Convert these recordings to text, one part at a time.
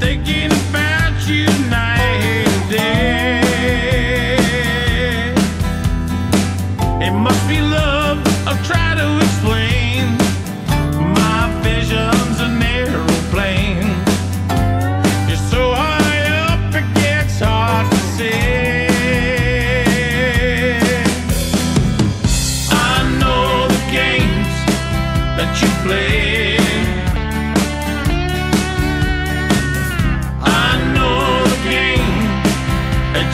thinking about you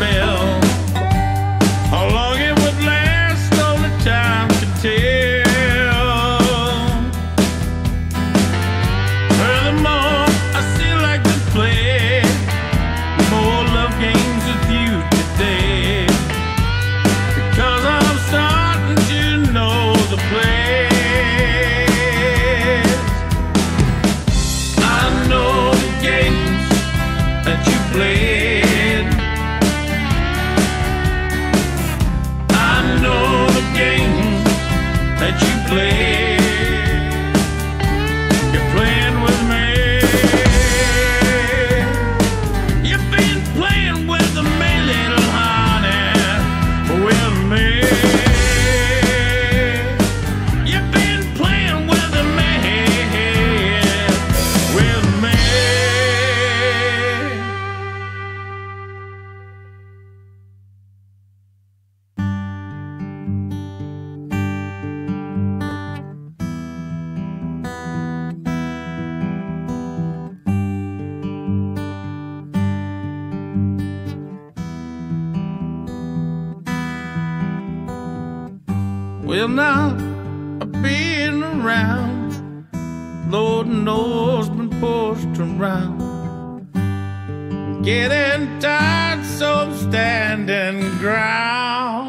your Well, now I've been around. Lord knows been pushed around. Getting tired, so I'm standing ground.